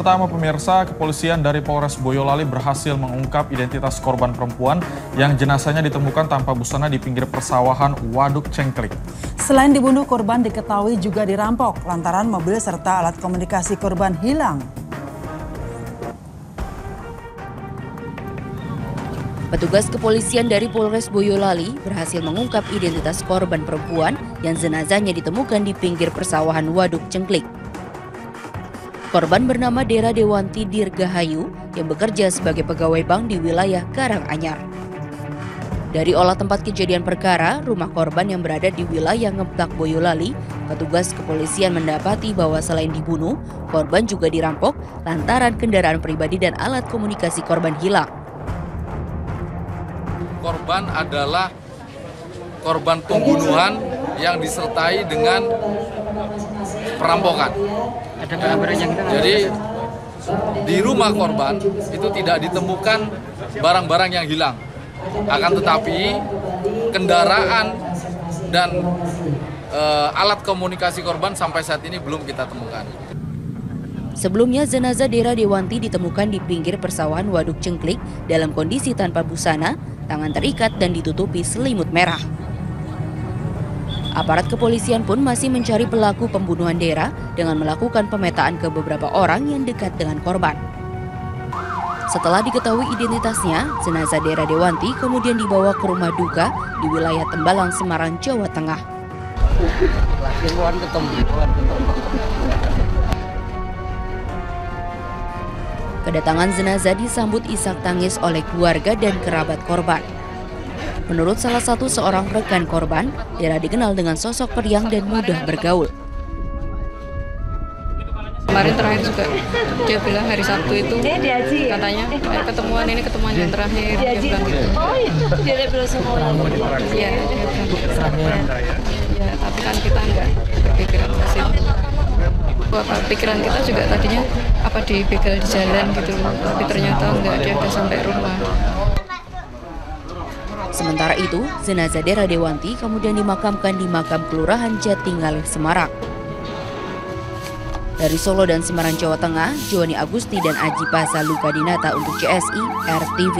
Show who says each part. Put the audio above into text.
Speaker 1: Pertama pemirsa, kepolisian dari Polres Boyolali berhasil mengungkap identitas korban perempuan yang jenazahnya ditemukan tanpa busana di pinggir persawahan Waduk Cengklik.
Speaker 2: Selain dibunuh, korban diketahui juga dirampok lantaran mobil serta alat komunikasi korban hilang.
Speaker 3: Petugas kepolisian dari Polres Boyolali berhasil mengungkap identitas korban perempuan yang jenazahnya ditemukan di pinggir persawahan Waduk Cengklik. Korban bernama Dera Dewanti Dirgahayu yang bekerja sebagai pegawai bank di wilayah Karanganyar. Dari olah tempat kejadian perkara, rumah korban yang berada di wilayah Ngeplak Boyolali, petugas kepolisian mendapati bahwa selain dibunuh, korban juga dirampok lantaran kendaraan pribadi dan alat komunikasi korban hilang.
Speaker 4: Korban adalah korban pembunuhan yang disertai dengan perampokan. Jadi di rumah korban itu tidak ditemukan barang-barang yang hilang. Akan tetapi kendaraan dan e, alat komunikasi korban sampai saat ini belum kita temukan.
Speaker 3: Sebelumnya jenazah Dera Dewanti ditemukan di pinggir persawahan Waduk Cengklik dalam kondisi tanpa busana, tangan terikat dan ditutupi selimut merah. Aparat kepolisian pun masih mencari pelaku pembunuhan Dera dengan melakukan pemetaan ke beberapa orang yang dekat dengan korban. Setelah diketahui identitasnya, jenazah Dera Dewanti kemudian dibawa ke rumah duka di wilayah Tembalang, Semarang, Jawa Tengah. Kedatangan jenazah disambut isak tangis oleh keluarga dan kerabat korban. Menurut salah satu seorang rekan korban, Dera dikenal dengan sosok periang dan mudah bergaul.
Speaker 5: Kemarin terakhir juga dia bilang hari Sabtu itu katanya "Ayo ketemuan ini ketemuan yang terakhir dia bilang gitu.
Speaker 6: Oh itu dia bilang sama orang.
Speaker 5: Iya, Ya, tapi kan kita enggak berpikiran ke situ. Apa pikiran kita juga tadinya apa dibegal di jalan gitu tapi ternyata enggak dia udah sampai rumah.
Speaker 3: Sementara itu, jenazah Dera Dewanti kemudian dimakamkan di makam Kelurahan Jatingalih, Semarang. Dari Solo dan Semarang, Jawa Tengah, Joni Agusti dan Aji Pasa Luka Dinata untuk CSI RTV.